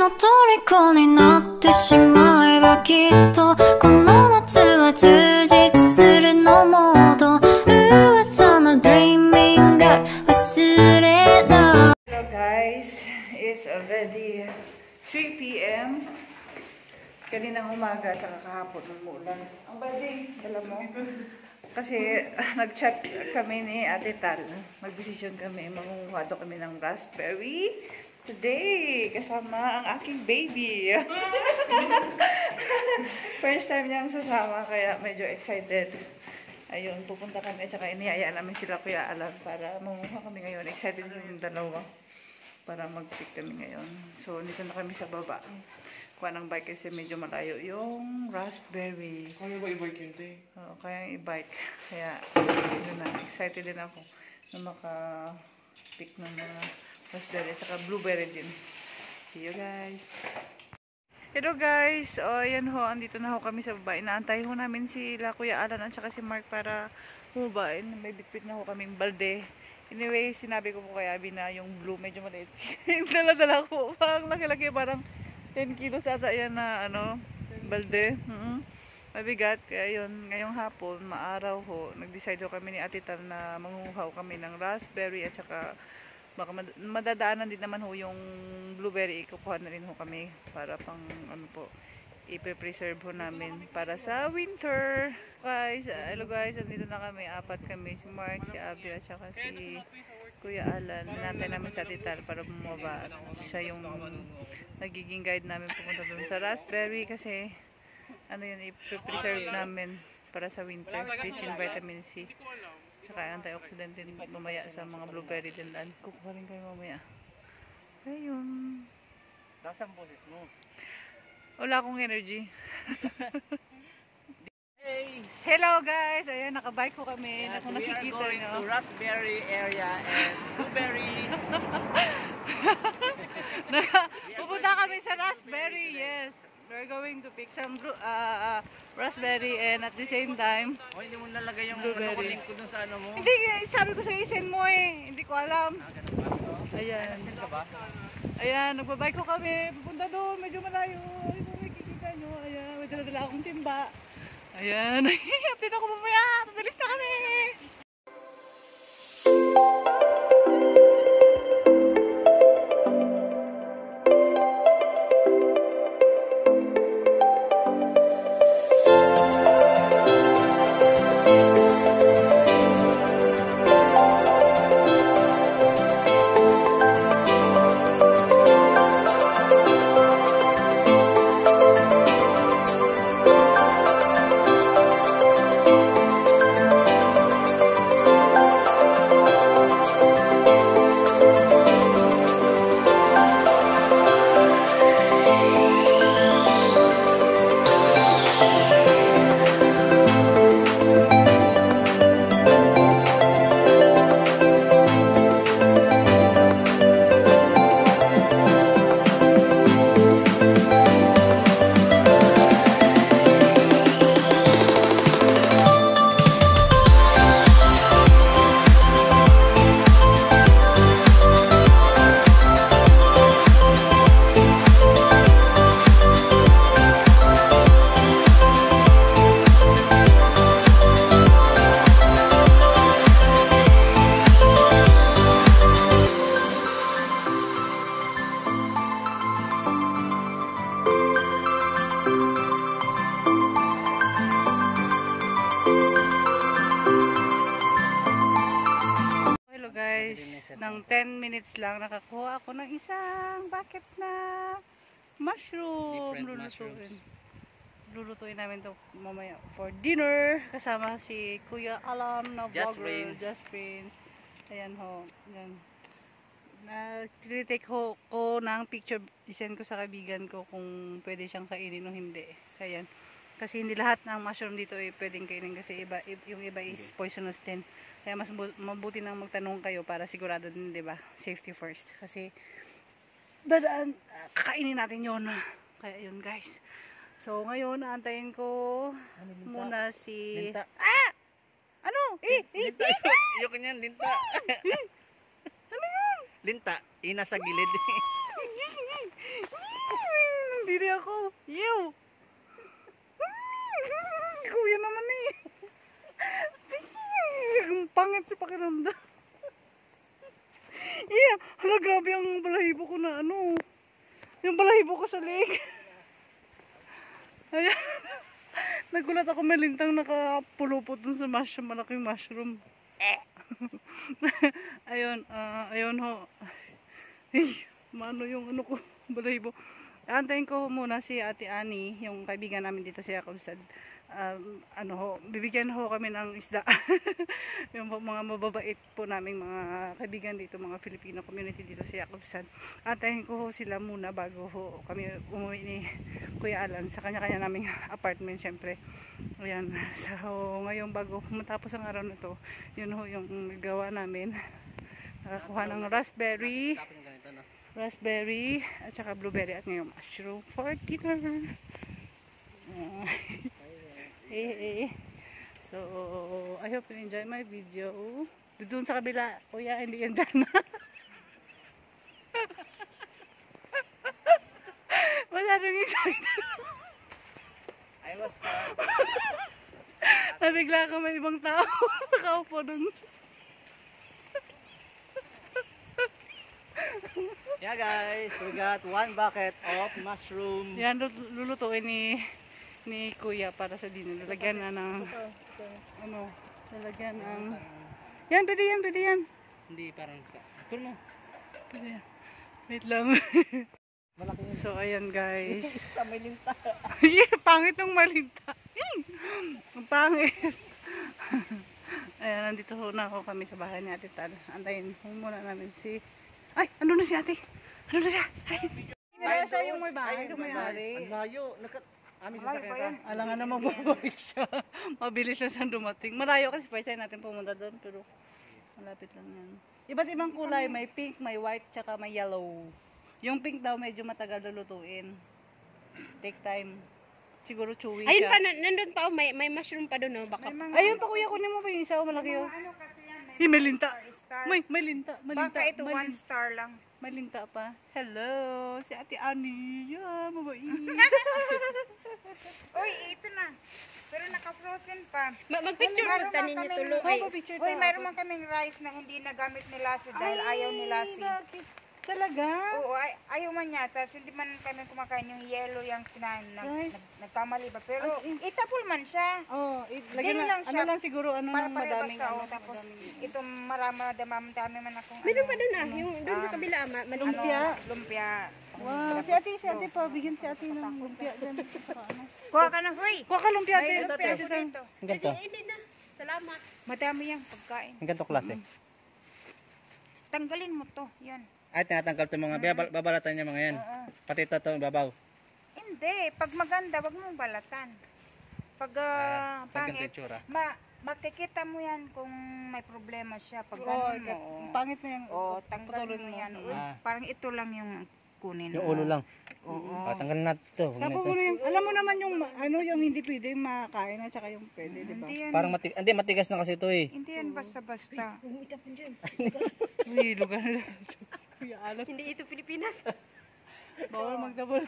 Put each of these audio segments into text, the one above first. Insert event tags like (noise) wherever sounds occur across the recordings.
の虜になってしまえばきっとこの夏は充実するのモード噂の dreaming が忘れない Hello guys, it's already 3 p.m. Kaninang umaga at kahapon umulan. Ang bading, alam mo. Kasi ah, nag-chat kami ni Ate Tal. Magdesisyon kami, mangunguha daw kami ng raspberry today. Kasama ang aking baby. (laughs) First time niyang sasama, kaya medyo excited. Ayun, pupunta kami at saka inihayaan namin sila Kuya Alan para manguha kami ngayon. Excited yung dalawa para mag-pick kami ngayon. So, dito na kami sa baba. Kuha ng bike kasi medyo malayo yung raspberry. Kaya ba i-bike yun, te? Oo, kaya e-bike. Kaya, yun na. Excited din ako na maka-pick ng mga raspberry saka blueberry din. See you guys! Hello guys! O, ayan ho. Andito na ho kami sa baba. Inaantay ho namin sila Kuya Alan at saka si Mark para hubain. May bitbit na ho kaming balde. Anyway, sinabi ko po kay Abby na yung blue medyo maliit. (laughs) dala-dala ko. Parang laki-laki. Parang 10 kilos ata yan na ano, balde. Mm Mabigat. Kaya yun, ngayong hapon, maaraw ho. Nag-decide ho kami ni Ate Tal na manguhaw kami ng raspberry at saka baka mad- madadaanan din naman ho yung blueberry. Ikukuha na rin ho kami para pang ano po, ipe-preserve ho namin para sa winter. Guys, hello guys, andito na kami. Apat kami. Si Mark, si Abby at saka si Kuya Alan. Nantay namin sa Tital para bumaba. Siya yung nagiging guide namin pumunta dun sa raspberry kasi ano yun, ipe-preserve namin para sa winter. Rich in vitamin C. Tsaka antioxidant din mamaya sa mga blueberry din. Dan. Kukuha rin kayo mamaya. Ayun. Nasaan boses mo? Wala akong energy. (laughs) Hey! Hello guys! Ayan, nakabike ko kami. Yes, Kung we are nakikita going nyo. to Raspberry area and Blueberry. (laughs) Pupunta kami sa raspberry, yes. We're going to pick some uh, uh, raspberry and at the same time, O, hindi mo nalagay yung Blueberry. ano ko link ko dun sa ano mo. hindi, sabi ko sa isend mo eh. Hindi ko alam. Ayan. Ka ba? Ayan, nagbabike ko kami. Pupunta doon, medyo malayo. Ay, makikita nyo. Ayan, may dala-dala akong timba. Ayan. (laughs) Update ako mamaya. Pabilis na kami. Ng 10 minutes lang nakakuha ako ng isang bucket na mushroom. Lulutuin. Lulutuin namin to mamaya for dinner kasama si Kuya Alam na Just vlogger, Prince. Just Prince. Ayan ho, yan. Na take ho ko ng picture, isend ko sa kaibigan ko kung pwede siyang kainin o hindi. Ayan. Kasi hindi lahat ng mushroom dito ay pwedeng kainin kasi iba, yung iba is poisonous din. Kaya mas mabuti nang magtanong kayo para sigurado din, 'di ba? Safety first kasi dadaan kakainin natin 'yon. Kaya 'yun, guys. So ngayon, aantayin ko ano, muna si linta. Ah! Ano? Eh, eh, linta. eh! (laughs) Ayoko niyan, linta. Eh, ano 'yun? Linta, ina sa gilid. (laughs) Nandiri ako. Ew! (laughs) Kuya naman pangit sa pakiramdam. (laughs) yeah, hala grabe ang balahibo ko na ano. Yung balahibo ko sa leg. (laughs) Ayan. Nagulat ako may lintang nakapulupot dun sa mushroom, malaking mushroom. (laughs) ayun, ah, ayun ho. Ay, mano yung ano ko, balahibo. Antayin ko muna si Ate Ani, yung kaibigan namin dito sa Yakobstad. Um, ano ho, bibigyan ho kami ng isda. (laughs) yung mga mababait po naming mga kaibigan dito, mga Filipino community dito sa Yakobstad. Antayin ko ho sila muna bago ho kami umuwi ni Kuya Alan sa kanya-kanya naming apartment syempre. Ayan, (laughs) so ngayon bago matapos ang araw na to, yun ho yung gawa namin. Nakakuha ng raspberry raspberry at saka blueberry at ngayon mushroom for dinner. (laughs) Ah. Eh, eh. So, I hope you enjoy my video. Doon sa kabila, kuya, hindi yan dyan. (laughs) Masyadong excited. I was tired. Nabigla ako may ibang tao. (laughs) Nakaupo dun. Yeah guys, we got one bucket of mushroom. Yan, lul- lulutuin ni ni kuya para sa dinner. Lalagyan na ng ano, lalagyan ng yan, pwede yan, pwede yan. Hindi parang sa... Puro mo. Pwede yan. Wait lang. So, ayan guys. (laughs) Sa may linta. (laughs) yeah, pangit ng malinta. Ang pangit. (laughs) ayan, nandito na ako kami sa bahay ni Ate Tal. Antayin ho muna namin si... Ay, ano na si Ate? Ano na siya? Ay, Ay, siya yung may bahay, yung may hari. Ang layo. Naka... Amin sa sakyan ka. Alam nga naman bumalik siya. (laughs) Mabilis lang siyang dumating. Malayo kasi first time natin pumunta doon, pero malapit lang yan. Iba't ibang kulay, may pink, may white, tsaka may yellow. Yung pink daw medyo matagal lulutuin. Take time. Siguro chewy Ayun siya. pa, nan- nandun pa, oh, may, may mushroom pa doon, oh, baka. Ayun pa kuya, kunin mo pa yung isa, oh, malaki oh. Ano kasi yan, may linta. Star. May, may linta, may linta. Baka ito may one star lang. May linta pa. Hello, si Ate Ani. Yeah, mabait. (laughs) Uy, ito na. Pero naka-frozen pa. Ma- Mag-picture mo tanin niyo tulo. Oh, Ay, picture Uy, mayroon man kaming rice na hindi nagamit ni Lassie dahil ayaw ni Lassie. bakit? Talaga? Oo, ay, ayaw man niya. Tapos hindi man kami kumakain yung yellow yung kinain. Rice. nag, nagkamali ba? Pero Ay, itapul man siya. Oh, it, Ganun lagyan lang lang siya. Ano lang siguro, ano Para nang pareha madaming, ano, oh, tapos madaming. itong marama, damam, dami man akong meron ano, pa doon ah, yung doon sa kabila, ma ano, Lumpia. lumpia. Wow, si ate, si ate pa, bigyan si ate ng lumpia dyan. Ano. (laughs) Kuha ka na, huy! Kuha ka lumpia ate. May lumpia ako dito. Ang ganito. Hindi na. Salamat. Madami yung pagkain. Ang ganito klase. Tanggalin mo to. Yan. Ay, tinatanggal ito mga babal- babalatan niya mga yan. Oo. Pati ito ito, babaw. Hindi, pag maganda, wag mong balatan. Pag ah, pag ganito pangit, yung tsura. ma makikita mo yan kung may problema siya. Pag Oo, ganun mo, oo. pangit na yan. Oo, tanggalin Putulin mo yan. Uy, Ah. Parang ito lang yung kunin Yung mo. ulo lang. Oo. Ah, tanggalin natin ito. Huwag Tapos na ito. mo yung, alam mo naman yung, ma- ano, yung hindi pwede makain at saka yung pwede, di ba? Hindi yan, Parang mati hindi, matigas na kasi ito eh. hindi yan basta-basta. Uy, lugar na. Kuya alam. Hindi ito Pilipinas. (laughs) Bawal magdabol.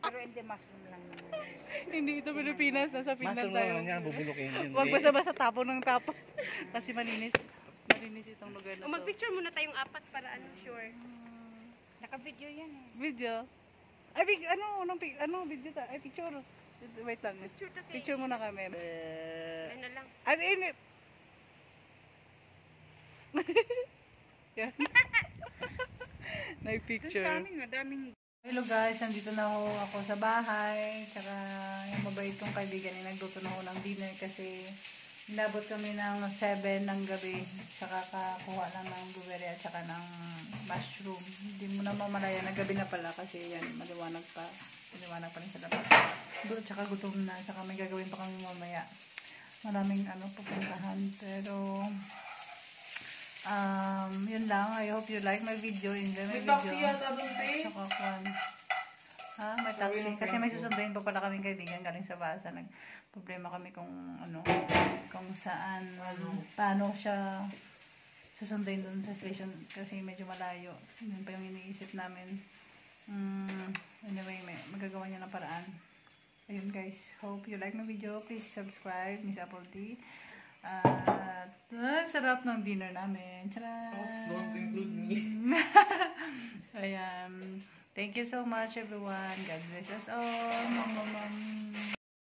Pero hindi mushroom lang naman. hindi ito Pilipinas, nasa Finland tayo. naman yan, bubulukin yun. Huwag basta-basta tapon ng tapon. (laughs) Kasi malinis. Malinis itong lugar na O to. mag-picture muna tayong apat para ano, sure. Naka-video yan eh. Video. Ay, big, ano, anong, pic- ano, video ta? Ay, picture. Wait lang. Picture tayo. Picture muna kami. Eh, Ano lang. At ini. (laughs) Yan. Nag-picture. sa amin, madaming Hello guys, nandito na ho ako sa bahay. Tsaka yung mabait kong kaibigan ay nagluto na ho ng dinner kasi inabot kami ng 7 ng gabi. Tsaka kakuha lang ng blueberry at tsaka ng mushroom. Hindi mo na mamalaya na gabi na pala kasi yan, maliwanag pa. Maliwanag pa rin sa labas. Doon, tsaka gutom na. Tsaka may gagawin pa kami mamaya. Maraming ano pupuntahan. Pero um, yun lang. I hope you like my video. Enjoy my video. Tsaka kwan. Ha? May taxi. Kasi may susunduin pa pala kaming kaibigan galing sa basa. Nag problema kami kung ano, kung saan, paano siya susunduin doon sa station kasi medyo malayo. Yun pa yung iniisip namin. Mm, anyway, may, magagawa niya ng paraan. Ayun guys, hope you like my video. Please subscribe, Miss Apple D. At, ah, sarap ng dinner namin. Charan! don't include me. (laughs) Ayan. Thank you so much, everyone. God bless us all. Mama, mama.